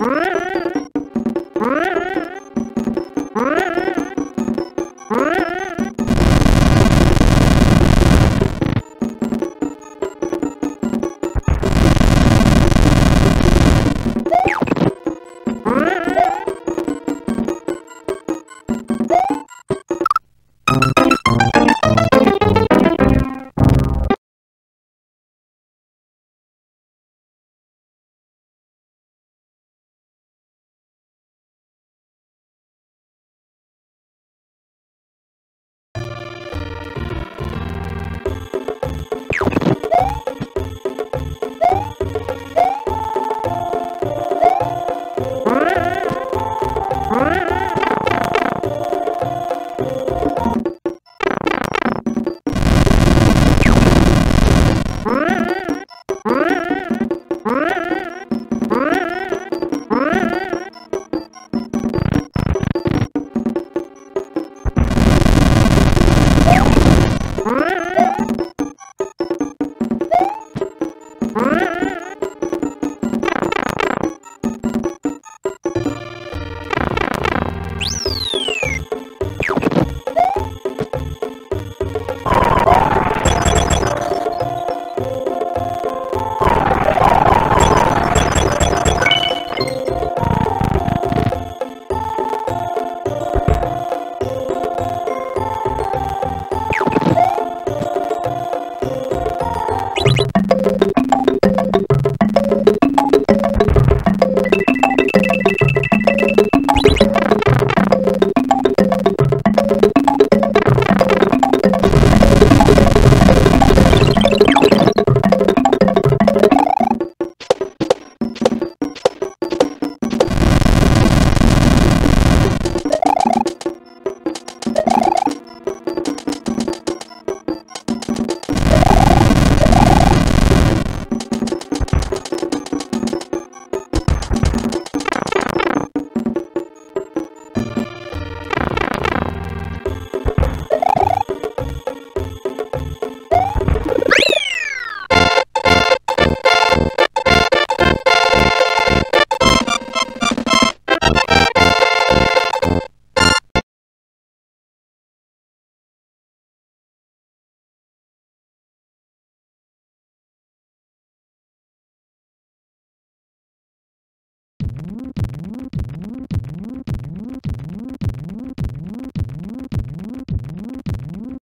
Mm-hmm.